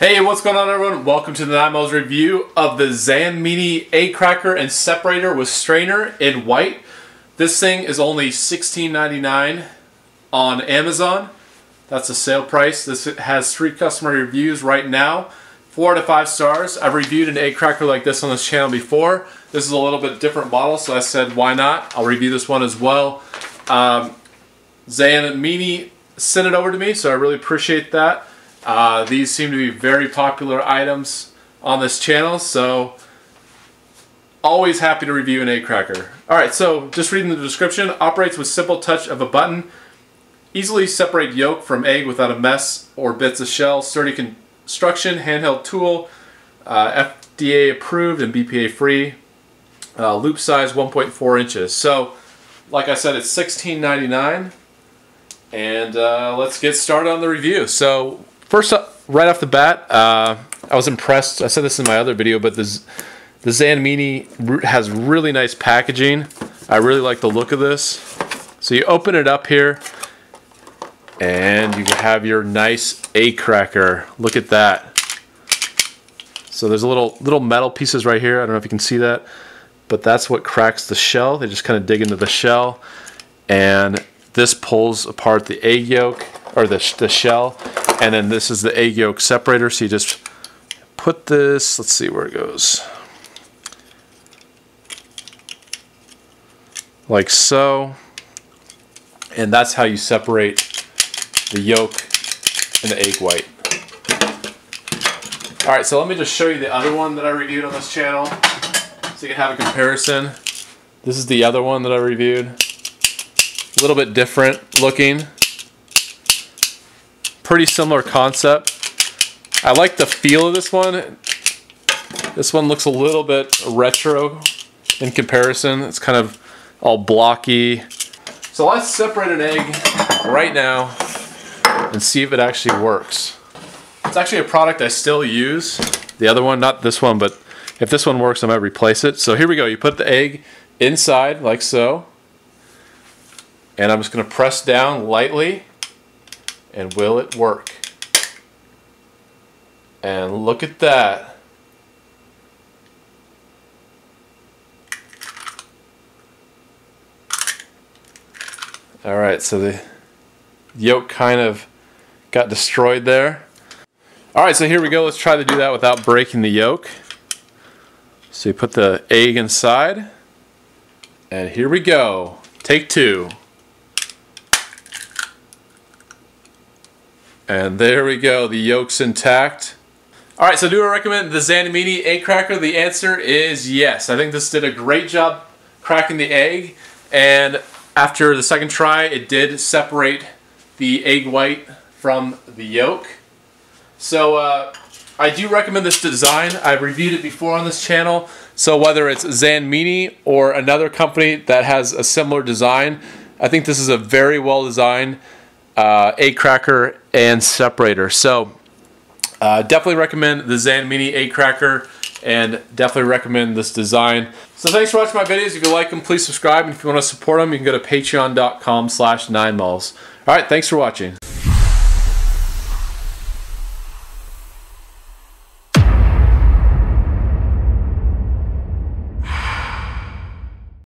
Hey, what's going on everyone? Welcome to the Nine review of the Zanmini egg cracker and separator with strainer in white. This thing is only $16.99 on Amazon. That's the sale price. This has three customer reviews right now. Four to five stars. I've reviewed an egg cracker like this on this channel before. This is a little bit different model, so I said, why not? I'll review this one as well. Um, Zanmini sent it over to me, so I really appreciate that. Uh, these seem to be very popular items on this channel, so always happy to review an egg cracker. Alright, so just reading the description, operates with simple touch of a button, easily separate yolk from egg without a mess or bits of shell, sturdy construction, handheld tool, uh, FDA approved and BPA free, uh, loop size 1.4 inches. So, like I said, it's $16.99. And uh, let's get started on the review. So First, up, right off the bat, uh, I was impressed. I said this in my other video, but the Zanmini has really nice packaging. I really like the look of this. So you open it up here, and you have your nice egg cracker. Look at that. So there's a little little metal pieces right here. I don't know if you can see that, but that's what cracks the shell. They just kind of dig into the shell, and this pulls apart the egg yolk or the, the shell and then this is the egg yolk separator. So you just put this, let's see where it goes. Like so. And that's how you separate the yolk and the egg white. Alright, so let me just show you the other one that I reviewed on this channel. So you can have a comparison. This is the other one that I reviewed. A little bit different looking pretty similar concept. I like the feel of this one. This one looks a little bit retro in comparison. It's kind of all blocky. So let's separate an egg right now and see if it actually works. It's actually a product I still use. The other one, not this one, but if this one works, I might replace it. So here we go. You put the egg inside like so. And I'm just going to press down lightly and will it work? And look at that. All right, so the yolk kind of got destroyed there. All right, so here we go. Let's try to do that without breaking the yolk. So you put the egg inside, and here we go. Take two. And there we go, the yolk's intact. All right, so do I recommend the Zanmini egg cracker? The answer is yes. I think this did a great job cracking the egg. And after the second try, it did separate the egg white from the yolk. So uh, I do recommend this design. I've reviewed it before on this channel. So whether it's Zanmini or another company that has a similar design, I think this is a very well designed uh, egg cracker, and separator. So uh, definitely recommend the Zanmini egg cracker and definitely recommend this design. So thanks for watching my videos. If you like them, please subscribe. And if you want to support them, you can go to patreon.com slash 9 All right, thanks for watching.